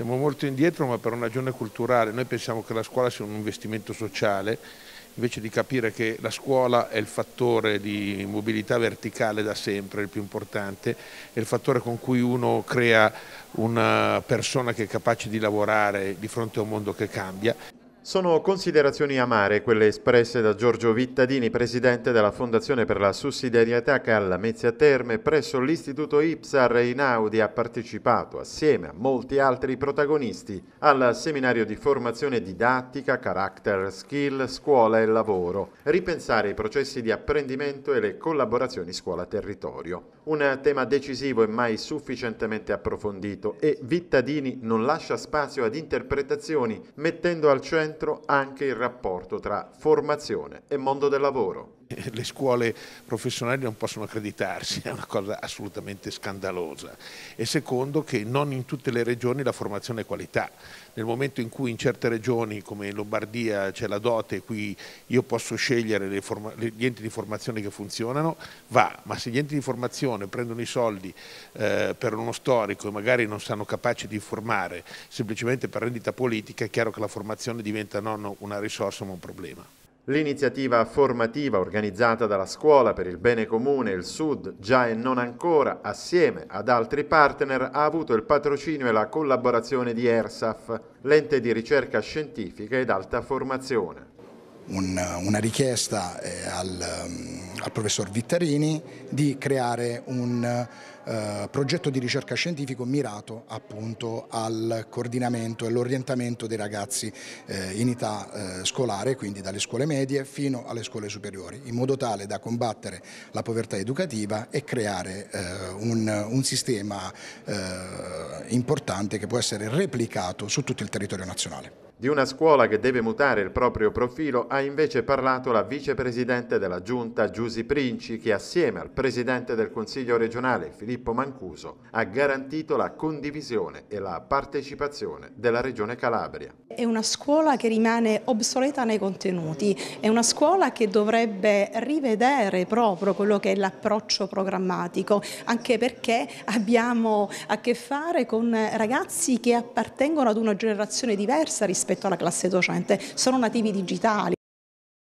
Siamo molto indietro ma per una ragione culturale, noi pensiamo che la scuola sia un investimento sociale, invece di capire che la scuola è il fattore di mobilità verticale da sempre, il più importante, è il fattore con cui uno crea una persona che è capace di lavorare di fronte a un mondo che cambia. Sono considerazioni amare quelle espresse da Giorgio Vittadini, presidente della Fondazione per la Sussidiarietà che alla Mezzia Terme presso l'Istituto Ipsar in Audi ha partecipato assieme a molti altri protagonisti al seminario di formazione didattica, character skill, scuola e lavoro, ripensare i processi di apprendimento e le collaborazioni scuola-territorio. Un tema decisivo e mai sufficientemente approfondito e Vittadini non lascia spazio ad interpretazioni mettendo al centro centro anche il rapporto tra formazione e mondo del lavoro. Le scuole professionali non possono accreditarsi, è una cosa assolutamente scandalosa. E secondo che non in tutte le regioni la formazione è qualità. Nel momento in cui in certe regioni come in Lombardia c'è la dote, qui io posso scegliere gli enti di formazione che funzionano, va, ma se gli enti di formazione prendono i soldi eh, per uno storico e magari non sono capaci di formare semplicemente per rendita politica, è chiaro che la formazione diventa non una risorsa ma un problema. L'iniziativa formativa organizzata dalla Scuola per il Bene Comune il Sud, già e non ancora, assieme ad altri partner, ha avuto il patrocinio e la collaborazione di ERSAF, l'ente di ricerca scientifica ed alta formazione. Un, una richiesta eh, al, al professor Vittarini di creare un eh, progetto di ricerca scientifico mirato appunto al coordinamento e all'orientamento dei ragazzi eh, in età eh, scolare, quindi dalle scuole medie fino alle scuole superiori, in modo tale da combattere la povertà educativa e creare eh, un, un, sistema eh, importante che può essere replicato su tutto il territorio nazionale. Di una scuola che deve mutare il proprio profilo ha invece parlato la vicepresidente della Giunta Giusi Princi che assieme al presidente del Consiglio regionale Filippo Mancuso ha garantito la condivisione e la partecipazione della Regione Calabria. È una scuola che rimane obsoleta nei contenuti, è una scuola che dovrebbe rivedere proprio quello che è l'approccio programmatico, anche perché abbiamo a che fare con ragazzi che appartengono ad una generazione diversa rispetto alla classe docente, sono nativi digitali.